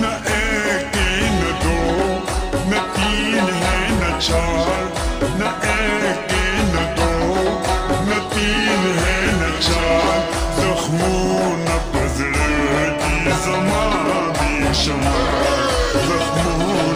نہ ایک تین ہے نہ چار نہ ایک ہے نہ چار زخموں نہ زخموں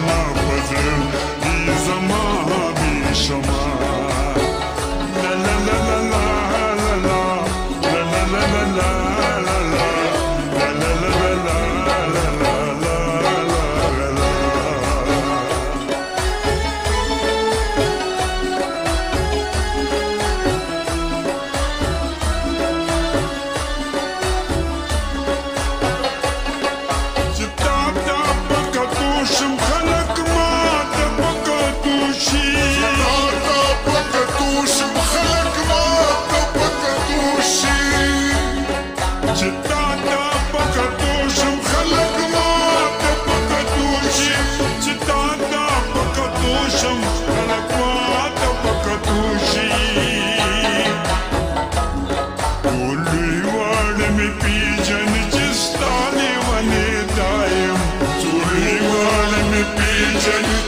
Imagine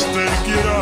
ustedes quiera.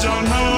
don't know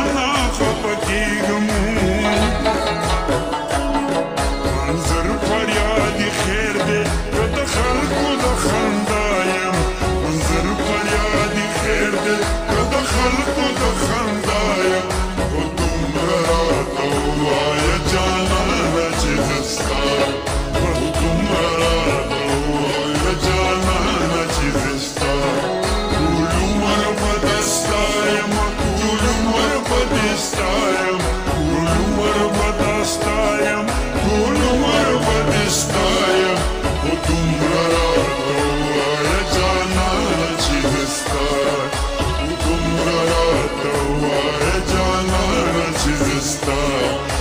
стал